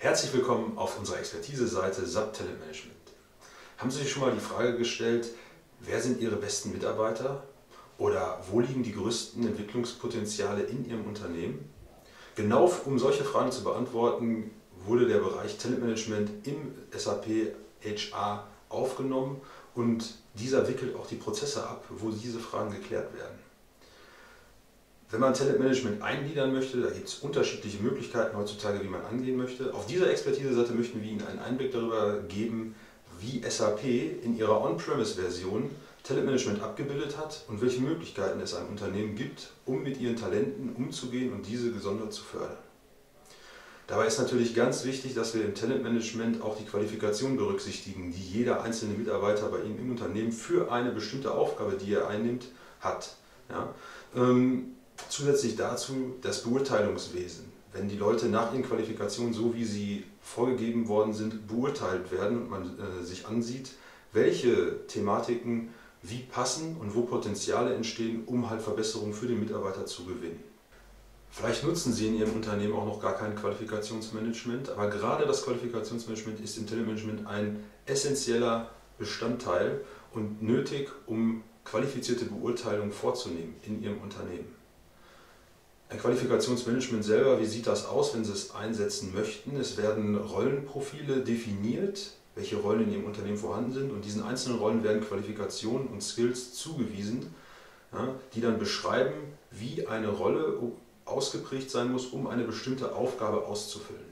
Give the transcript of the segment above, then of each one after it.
Herzlich willkommen auf unserer Expertise-Seite SAP Talent Management. Haben Sie sich schon mal die Frage gestellt, wer sind Ihre besten Mitarbeiter oder wo liegen die größten Entwicklungspotenziale in Ihrem Unternehmen? Genau um solche Fragen zu beantworten, wurde der Bereich Talentmanagement im SAP HR aufgenommen und dieser wickelt auch die Prozesse ab, wo diese Fragen geklärt werden. Wenn man Talentmanagement eingliedern möchte, da gibt es unterschiedliche Möglichkeiten heutzutage, wie man angehen möchte. Auf dieser Expertise-Seite möchten wir Ihnen einen Einblick darüber geben, wie SAP in ihrer On-Premise-Version Talentmanagement abgebildet hat und welche Möglichkeiten es einem Unternehmen gibt, um mit ihren Talenten umzugehen und diese gesondert zu fördern. Dabei ist natürlich ganz wichtig, dass wir im Talentmanagement auch die Qualifikation berücksichtigen, die jeder einzelne Mitarbeiter bei Ihnen im Unternehmen für eine bestimmte Aufgabe, die er einnimmt, hat. Ja? Ähm, Zusätzlich dazu das Beurteilungswesen. Wenn die Leute nach ihren Qualifikationen, so wie sie vorgegeben worden sind, beurteilt werden und man äh, sich ansieht, welche Thematiken wie passen und wo Potenziale entstehen, um halt Verbesserungen für den Mitarbeiter zu gewinnen. Vielleicht nutzen Sie in Ihrem Unternehmen auch noch gar kein Qualifikationsmanagement, aber gerade das Qualifikationsmanagement ist im Telemanagement ein essentieller Bestandteil und nötig, um qualifizierte Beurteilungen vorzunehmen in Ihrem Unternehmen. Ein Qualifikationsmanagement selber, wie sieht das aus, wenn Sie es einsetzen möchten? Es werden Rollenprofile definiert, welche Rollen in Ihrem Unternehmen vorhanden sind und diesen einzelnen Rollen werden Qualifikationen und Skills zugewiesen, ja, die dann beschreiben, wie eine Rolle ausgeprägt sein muss, um eine bestimmte Aufgabe auszufüllen.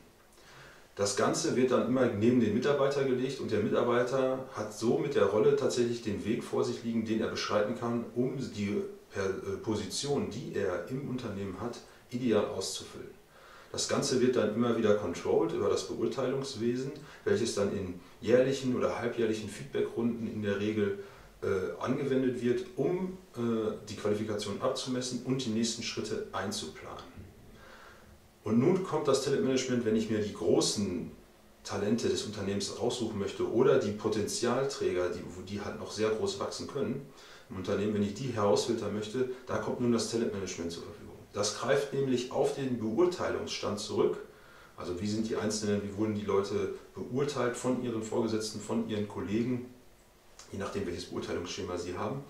Das Ganze wird dann immer neben den Mitarbeiter gelegt und der Mitarbeiter hat so mit der Rolle tatsächlich den Weg vor sich liegen, den er beschreiten kann, um die Position, die er im Unternehmen hat, ideal auszufüllen. Das Ganze wird dann immer wieder controlled über das Beurteilungswesen, welches dann in jährlichen oder halbjährlichen Feedbackrunden in der Regel äh, angewendet wird, um äh, die Qualifikation abzumessen und die nächsten Schritte einzuplanen. Und nun kommt das Talentmanagement, wenn ich mir die großen Talente des Unternehmens raussuchen möchte oder die Potenzialträger, die, die halt noch sehr groß wachsen können im Unternehmen, wenn ich die herausfiltern möchte, da kommt nun das Talentmanagement zur Verfügung. Das greift nämlich auf den Beurteilungsstand zurück. Also wie sind die Einzelnen, wie wurden die Leute beurteilt von ihren Vorgesetzten, von ihren Kollegen, je nachdem welches Beurteilungsschema sie haben.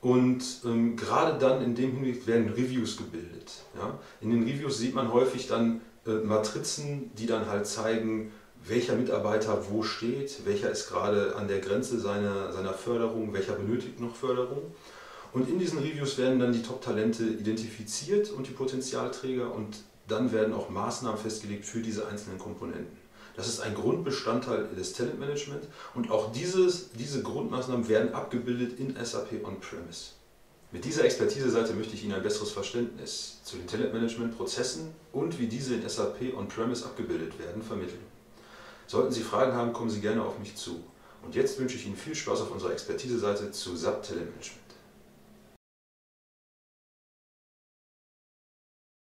Und ähm, gerade dann in dem Hinblick werden Reviews gebildet. Ja? In den Reviews sieht man häufig dann äh, Matrizen, die dann halt zeigen, welcher Mitarbeiter wo steht, welcher ist gerade an der Grenze seiner, seiner Förderung, welcher benötigt noch Förderung. Und in diesen Reviews werden dann die Top-Talente identifiziert und die Potenzialträger und dann werden auch Maßnahmen festgelegt für diese einzelnen Komponenten. Das ist ein Grundbestandteil des Talentmanagement und auch dieses, diese Grundmaßnahmen werden abgebildet in SAP On-Premise. Mit dieser Expertise-Seite möchte ich Ihnen ein besseres Verständnis zu den Talentmanagement-Prozessen und wie diese in SAP On-Premise abgebildet werden, vermitteln. Sollten Sie Fragen haben, kommen Sie gerne auf mich zu. Und jetzt wünsche ich Ihnen viel Spaß auf unserer Expertise-Seite zu SAP Talentmanagement.